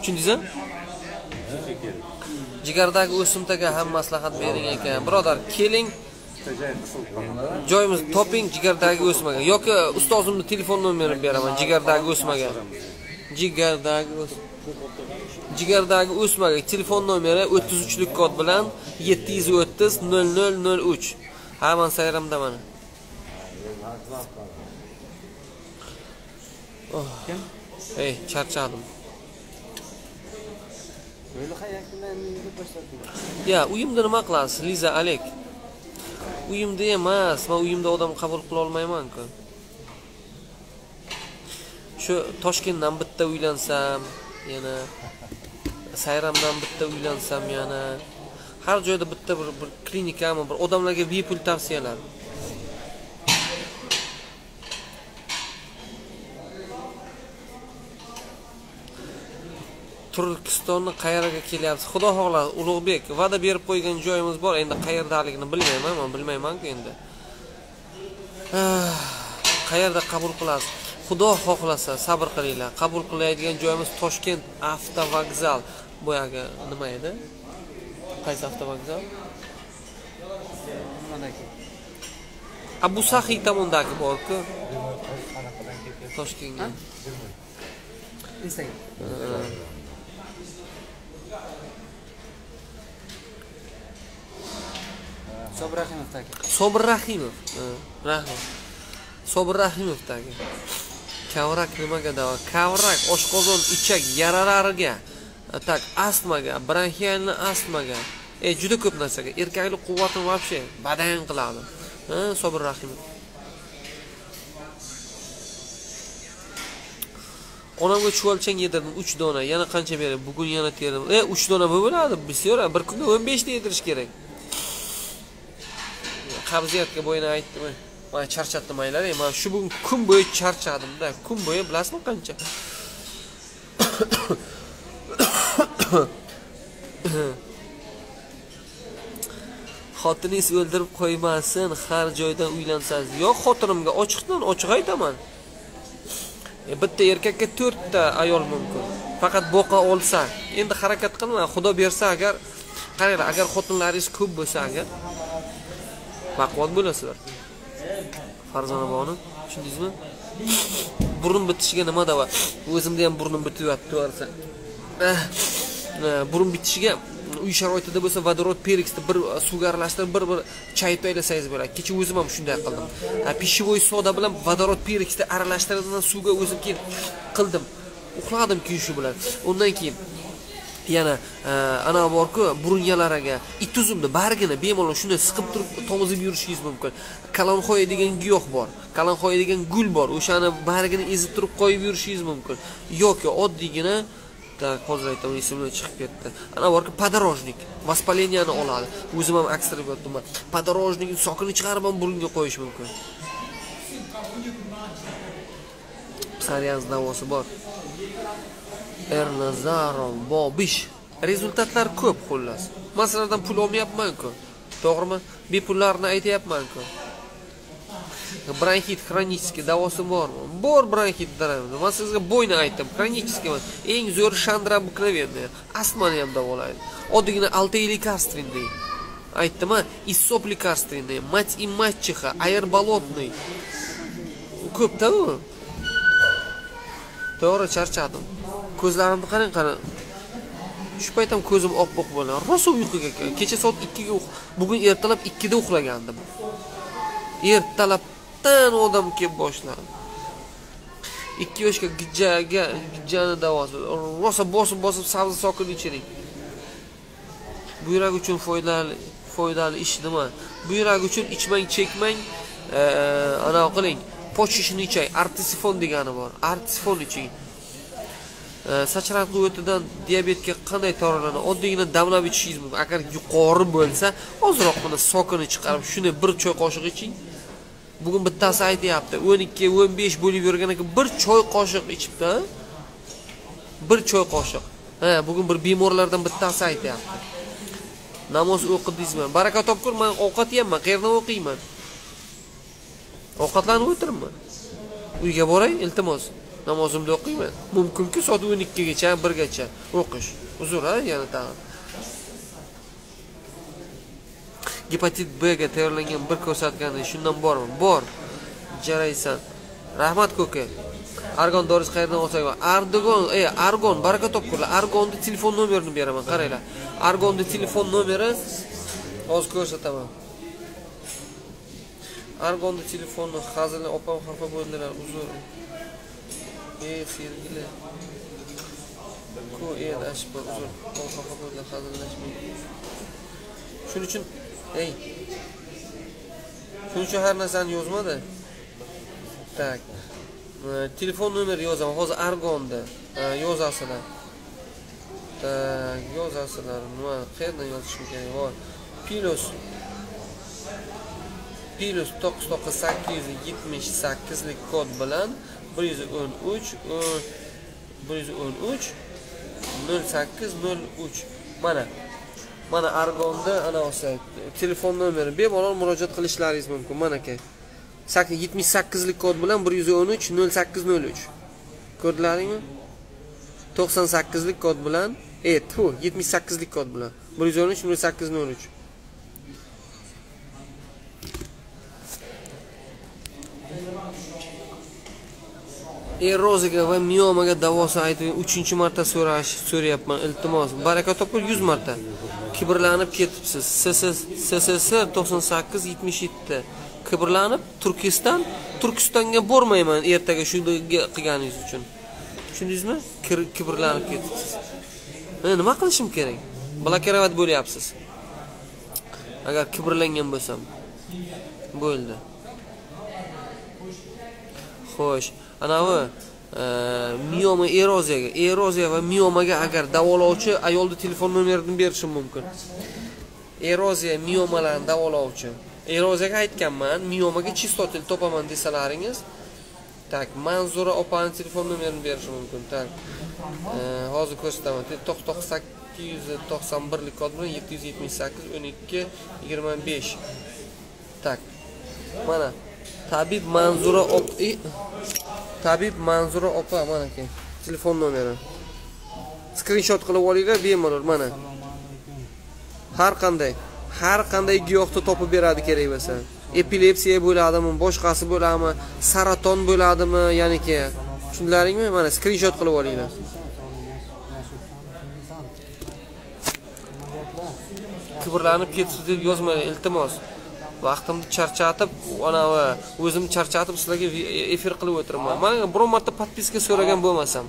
Tushundingizmi? Jigardagi o'simtaga ham maslahat bering ekan. Birodar, keling, joyimizni toping jigardagi o'smaga yoki ustozimni telefon nomerini beraman jigardagi o'smaga. Jigardagi o'sma Jigardagi o'smaga telefon nomeri 33 lik kod bilan 730 0003. Ha, men sayramda mana. Oh. Ey, charchadim. Ya, uyimda nima qilasiz, Liza Alek? Uyimda emas, men uyimda odam qabul qila olmayman-ku. Shu Toshkentdan bitta uylansam, yana Sayramdan bitta uylansam yana har joyda bitta bir, bir klinikami, bir odamlarga bepul tavsiyalar. Turkistonni qayerga kelyapsiz? Xudo xohlasa, Ulug'bek, va'da berib qo'ygan joyimiz bor. Endi qayerdaligini bilmayman, men bilmayman-ku endi. Ah, qayerda qabul qilasiz? Xudo xohlasa, sabr qilinglar. Qabul qilayotgan joyimiz Toshkent avtovokzal. Boyagi nima edi? Qaysi avtovokzal? Nimadaki? Abu Sahiy tomondagi bor-ku. Toshkentga. Sobir Rahimovdagi. Sobir Rahimov. Rahimov. Sobir Rahimovdagi. Kavrak nimaga davo? Kavrak oshqozon ichak yaralariga, так astmaga, bronxialni astmaga, e juda ko'p narsaga, erkaklik quvvatini вообще badan qiladi. Э, Sobir Rahimov. Onamga chuvalchang yedirdim uch dona, yana qancha beradi? Bugun yana terdim. E uch dona bo'ladi, bisyor, bir kunda o'n beshta yedirish kerak. qabziyatga bo'yini aytdimi man charchatdim aylar man shu bugun kun bo'yi charchadimda kun bo'yi bilasizmi qancha xotiningiz o'ldirib qo'ymasin har joydan uylansangiz. Yo'q xotinimga ochiqdan ochiq aytaman. E, bitta erkakka to'rtta ayol mumkin. Faqat boqa olsa. Endi harakat qilma xudo bersa agar qaranglar agar xotinlaringiz ko'p bo'lsa agar baquvvat bo'lasizlar. Farzana bog'ni tushundingizmi? Burun bitishiga nima davo? O'zimda ham burnim bityapti to'g'risi burun bitishiga uy sharoitida bo'lsa vodorod periksni bir suvga aralashtirib bir bir chayib tashlasangiz bo'ladi. Kecha o'zim ham shunday qildim. Пищевой soda bilan vodorod periksni aralashtirib suvga o'zim keyin qildim. Uxladim keyin shu bilan. Undan keyin yana e, ana borku burungalariga it uzumni bargini bemalol shunday siqib turib tomizib yurishingiz mumkin. Kalanxoya degan giyoh bor. Kalanxoya degan gul bor. O'shani bargini ezib turib qo'yib yurishingiz mumkin. Yoki oddiygina так hozir aytaman esimdan chiqib ketdi ana borki подорожник воспаленияni oladi o'zim ham aksirib qilib yotdim sokini chiqarib ham burunga qo'yish mumkin psoriaz davosi bor Ernazarov Bobish. Rezultatlar ko'p xullas. Masalan, pul olmayapman-ku. To'g'rimi? Bepullarni aytayapman-ku. Bronxit xronический davosi bormi bor bronxit daromadi man sizga bo'yni aytdim xronический emas eng zo'ri shandra обыкновенная astmani ham davolaydi oddiygina altei лекарственный aytdim a isop лекарственный мать и мачеха ayrbolotный ko'pda u to'g'ri charchadim ko'zlarimni qarang qarang shu payt ham ko'zim oppoq bo'lgan rosa uyquga kecha soat ikkiga bugun ertalab ikkida uxlagandim ertalab ertalabdan odam kelib boshladi ikki yoshga gijjaga gijjani davosi. Rosa bosib bosib sabzi sokin ichiring. Buyrak uchun foydali foydali ish nima? Buyrak uchun ichmang chekmang e, anavi qiling. Pochishni ichang artisifon degani bor. Artisifon iching. E, Sachratli o'tidan diabetga qanday torolanadi oddiygina damlab ichishingiz mumkin. Agar yuqori bo'lsa ozroqgina sokini chiqarib shuni bir choy qoshiq iching. Bugun bittasi aytyapti o'n ikki o'n besh bo'lib yurgan ekan bir choy qoshiq ichibdi bir choy qoshiq. Ha bugun bir bemorlardan bittasi aytyapti. Namoz o'qidingizmi? Baraka topkur man ovqat yeyapman qayerdan o'qiyman? Ovqatlanib o'tiribman. Uyga boray iltimos namozimni o'qiyman. Mumkinki soat o'n ikkigacha birgacha o'qish. Uzr a yana tag'in. Gepatit b ga tayyorlangan bir ko'rsatgani shundan bormi? Bor. Jaraysan. Rahmat ko'ka. Argon dorisi qayerdan olsak bo'ladi? argon ey argon baraka topkurlar argonni telefon nomerini beraman qaranglar. Argonni telefon nomeri hozir ko'rsataman. Argonni telefonni hazili opam xafa bo'ldilar uzr ey sergili ku e ashba uzr xafa bo'ldilar hazillashmang shuning uchun ey. Shuncha har narsani yozmadi. Tak. E, telefon nomeri yozaman hozir argonda. E, yozasizlar. Tak yozasizlar. Nima qayerdan yozishim kerak? Voy. Plus plus to'qqiz to'qqiz sakkiz yuz yetmish sakkizlik kod bilan bir yuz o'n uch e, bir yuz o'n uch nol sakkiz nol uch. Mana. Mana argonda anavisi telefon nomeri. Bemalol murojaat qilishlaringiz mumkin mana aka sakkiz yetmish sakkizlik kod bilan bir yuz o'n uch nol sakkiz nol uch. Ko'rdilaringmi to'qson sakkizlik kod bilan e tu yetmish sakkizlik kod bilan. bir yuz o'n uch nol sakkiz nol uch. Eroziga va miomaga davosini aytib uchinchi marta so'rash so'rayapman iltimos. Baraka topgur yuz marta. Kibrlanib ketibsiz. Sssr to'qson sakkiz yetmish yetti. Kibrlanib turkiston turkistonga bormayman ertaga shunday qilganingiz uchun. Tushundingizmi? Kir- kibrlanib ketibsiz. Men nima qilishim kerak? Blokirovat bo'lyapsiz. Agar kibrlangan bo'lsam. Bo'ldi. Xo'sh. Anavi mioma eroziyaga eroziya va miomaga agar davolovchi ayolni telefon nomerini berishim mumkin eroziya miomalarni davolovchi eroziyaga aytganman miomaga chistotel topaman desalaringiz tak manzura opani telefon nomerini berishim mumkin tak hozir ko'rsataman to'qqiz to'qqiz sakkiz yuz to'qson birlik kod bilan yetti yuz yetmish sakkiz o'n ikki yigirma besh tak mana tabib manzura op tabib manzura opa mana keyin telefon nomeri. Skrinshot qilib olinglar bemalol mana. Har qanday har qanday giyohni topib beradi kerak bo'lsa. Epilepsiya bo'ladimi boshqasi bo'ladimi saraton bo'ladimi ya'niki tushundilaringmi? Mana skrinshot qilib olinglar. Kibrlanib ketibsiz deb yozmanglar iltimos. Vaqtimni charchatib anavi o'zimni charchatib sizlarga efir qilib o'tiribman man biron marta подписка so'ragan bo'lmasam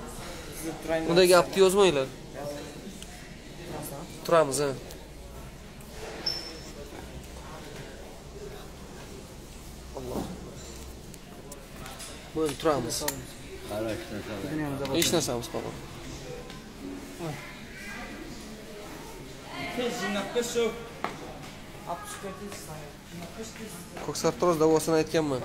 unday gapni yozmanglar. Turamiz Alloh. bo'ldi turamiz. Hech narsamiz qolmadi ko'ksartoz davosini aytganman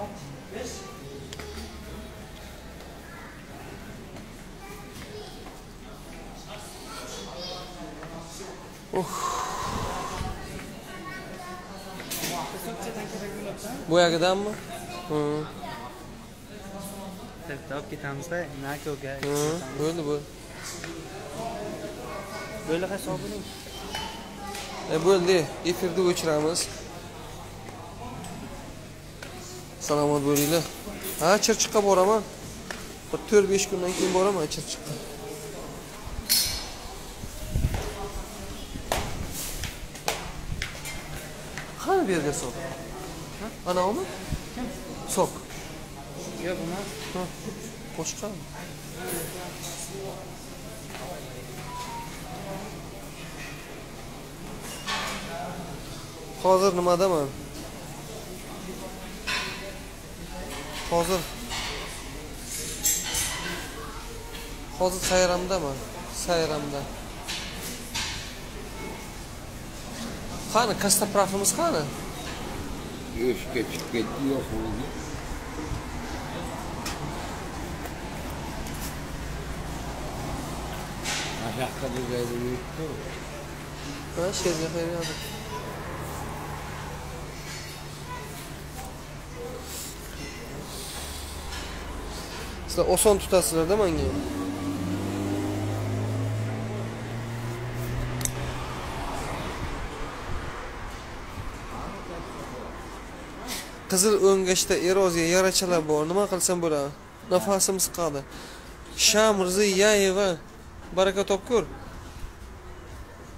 boyagidanmi Bitta olib ketamizda, hı, bo'ldi bo'ldi. Bo'ldi hisobini. E bo'ldi, efirni o'chiramiz. Salomat bo'linglar. Ha, Chirchiqqa boraman. Bir 4-5 kundan keyin boraman Chirchiqqa. Qani bu yerga sok? Anavmi? Sok. Yo'q, emas. Boshqa. Hozir nimadaman? Hozir Hozir sayramdaman. Sayramda. Qani kastaprafimiz qani? Ishga chiqib ketdi yo'q o'zi. Mashaqqa joyda yuribdi. Ha, sherga xayriyat. Sizlar oson tutasizlarda menga. Qizil o'ngachda eroziya yarachalar bor. Nima qilsam bo'ladi? Nafasim siqadi. Sham Riziyeva baraka topkur.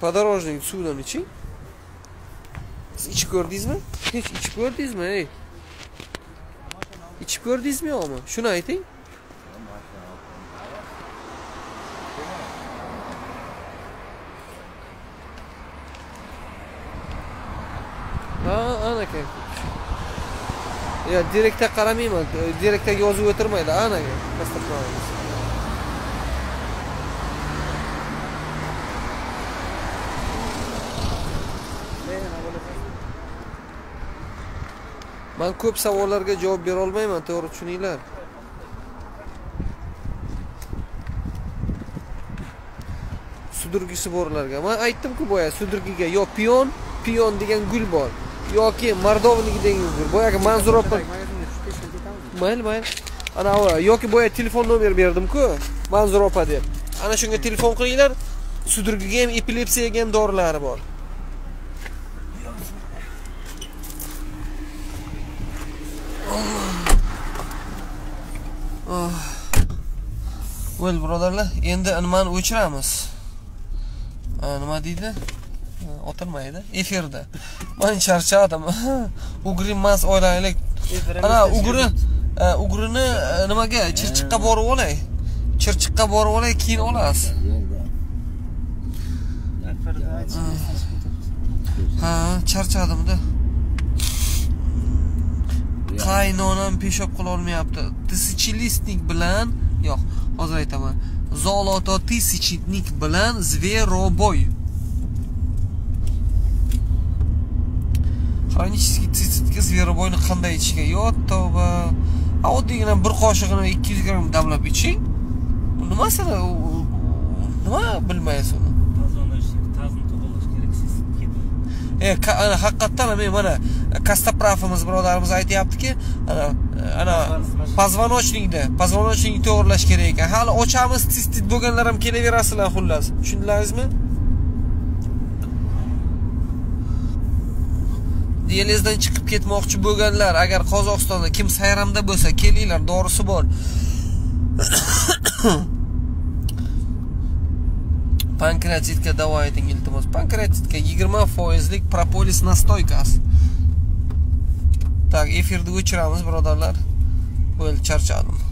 Подорожник suvdan iching. Siz ichib ko'rdingizmi? Hech ichib ko'rdingizmi, ey? Ichib ko'rdingizmi yo'qmi? Shuni ayting. Ha, ana aka. Yo direktga qaramayman. direktdagi yozib o'tirmaydi, anaga aka. Men ko'p savollarga javob bera olmayman, to'g'ri tushuninglar. Sudurgisi borlarga. Men aytdim-ku boya sudurgiga yo piyon, piyon degan gul bor. Yoki mordovniki dengizdir. Boyagi manzura opa mayli mayli. Ana yoki boya telefon nomer berdim-ku, opa deb. Ana shunga telefon qilinglar. Sudurgiga ham, epilepsiyaga ham dorilari bor. Oh. Oh. bo'ldi birodarlar, endi nimani o'chiramiz. Nima deydi? O'tirmaydi. Efirda. Men charchadim. Ugri mas oilaylik. Ana ugri, e, ugrini e, nimaga Chirchiqqa borib olay. Chirchiqqa borib olay, keyin olasiz. Ha, charchadimda. Qaynonam peshob qila olmayapti. Tысячелистник bilan, yo'q, hozir aytaman. Zoloto tысячник bilan Zveroboy. Хронический циститga Zveroboyni qanday ichishga? Yo, tavba. Oddiygina bir qoshig'ini 200 gramm damlab iching. Nimasini? Nima bilmaysiz uni? E, haqiqatdan men mana kastaprafimiz birodarimiz aytyaptiki, ana ana pozvonochnikni to'g'irlash kerak ekan. Hali ochamiz, sistit bo'lganlar ham kelaverasizlar xullas. Tushundilaringizmi? Dializdan chiqib ketmoqchi bo'lganlar, agar Qozog'istonda kim sayramda bo'lsa, kelinglar, dorisi bor. pankreatitga davo ayting iltimos. pankreatitga 20% propolis nastoykasi. Tak, efirni o'chiramiz, birodarlar. Bo'ldi, charchadim.